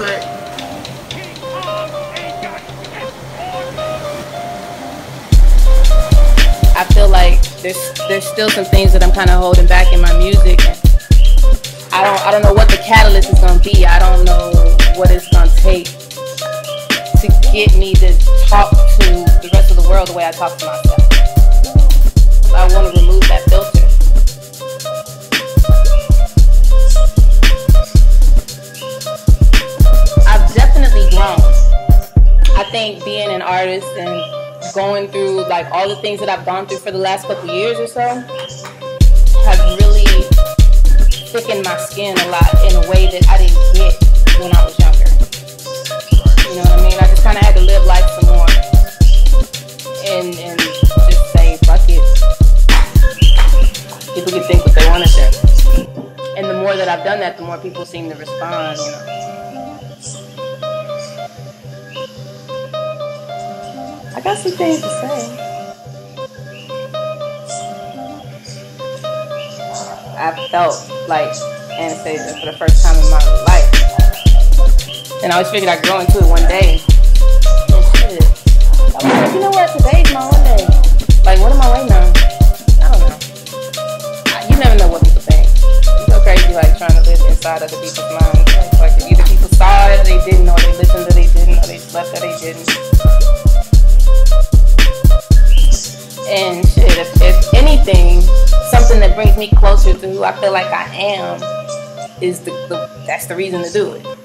I feel like there's there's still some things that I'm kind of holding back in my music. I don't I don't know what the catalyst is gonna be. I don't know what it's gonna take to get me to talk to the rest of the world the way I talk to myself. Think being an artist and going through like all the things that I've gone through for the last couple years or so have really thickened my skin a lot in a way that I didn't get when I was younger. You know what I mean? I just kind of had to live life some more and and just say fuck it. People can think what they want to think. And the more that I've done that, the more people seem to respond. You know. I got some things to say. I felt like Anastasia for the first time in my life. And I always figured I'd grow into it one day. And shit. I was like, you know what? Today's my one day. Like, what am I waiting on? I don't know. You never know what people think. You go crazy, like, trying to live inside other people's minds. Like, like either people saw it or they didn't, or they listened or they didn't, or they slept or they didn't. And shit, if, if anything, something that brings me closer to who I feel like I am is the, the that's the reason to do it.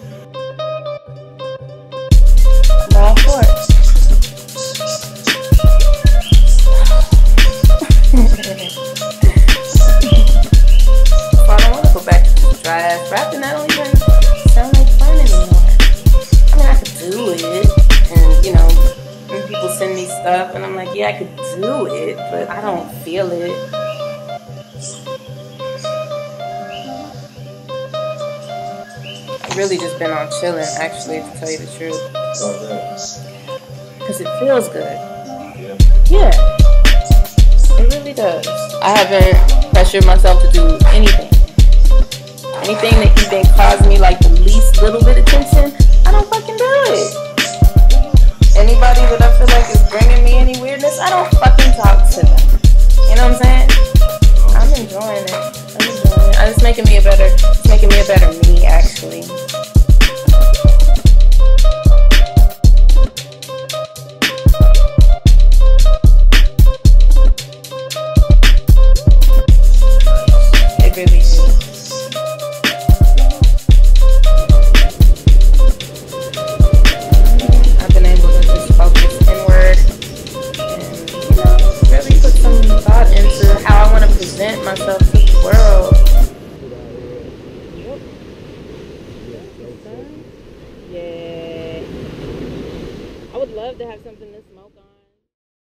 Stuff, and I'm like, yeah, I could do it, but I don't feel it. Really just been on chilling, actually, to tell you the truth, because it feels good. Yeah, it really does. I haven't pressured myself to do anything. Anything that even caused me like the least little bit of tension, I don't fucking talk to them. You know what I'm saying? I'm enjoying it. I'm enjoying it. Uh, it's making me a better, it's making me a better me, actually. It really is. Love to have something this small.